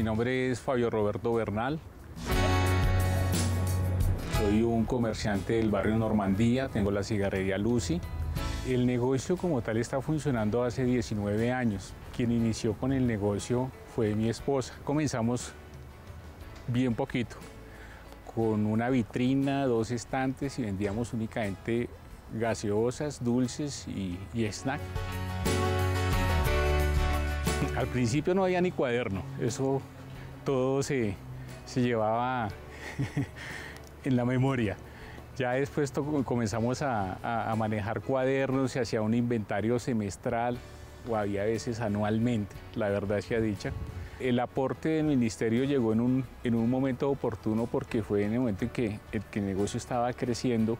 Mi nombre es Fabio Roberto Bernal. Soy un comerciante del barrio Normandía, tengo la cigarrería Lucy. El negocio como tal está funcionando hace 19 años. Quien inició con el negocio fue mi esposa. Comenzamos bien poquito, con una vitrina, dos estantes y vendíamos únicamente gaseosas, dulces y, y snack. Al principio no había ni cuaderno, eso todo se, se llevaba en la memoria. Ya después comenzamos a, manejar cuadernos, se hacía un inventario semestral o había veces anualmente, la verdad sea dicha. El aporte del ministerio llegó en un, en un momento oportuno porque fue en el momento en que el, que el negocio estaba creciendo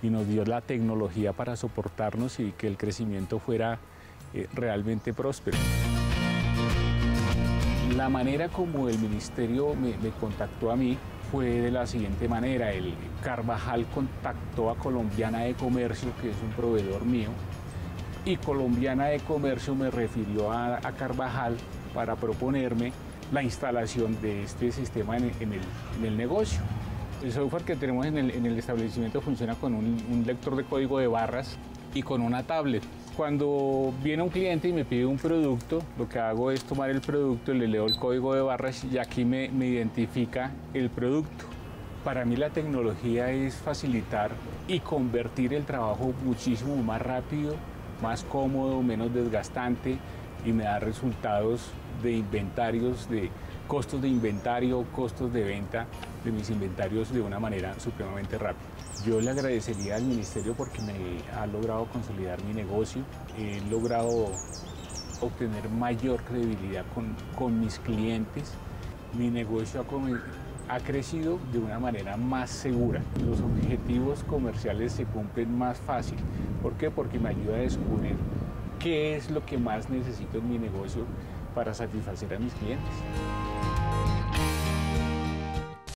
y nos dio la tecnología para soportarnos y que el crecimiento fuera eh, realmente próspero. La manera como el ministerio me, contactó a mí fue de la siguiente manera. El Carvajal contactó a Colombiana de Comercio, que es un proveedor mío, y Colombiana de Comercio me refirió a, Carvajal para proponerme la instalación de este sistema en, el, negocio. El software que tenemos en el, en el establecimiento funciona con un lector de código de barras y con una tablet. Cuando viene un cliente y me pide un producto, lo que hago es tomar el producto, le leo el código de barras y aquí me, me identifica el producto. Para mí la tecnología es facilitar y convertir el trabajo muchísimo más rápido, más cómodo, menos desgastante y me da resultados de inventarios, de costos de inventario, costos de venta de mis inventarios de una manera supremamente rápida. Yo le agradecería al ministerio porque me ha logrado consolidar mi negocio, he logrado obtener mayor credibilidad con, con mis clientes, mi negocio ha, ha crecido de una manera más segura, los objetivos comerciales se cumplen más fácil. ¿Por qué? Porque me ayuda a descubrir qué es lo que más necesito en mi negocio para satisfacer a mis clientes.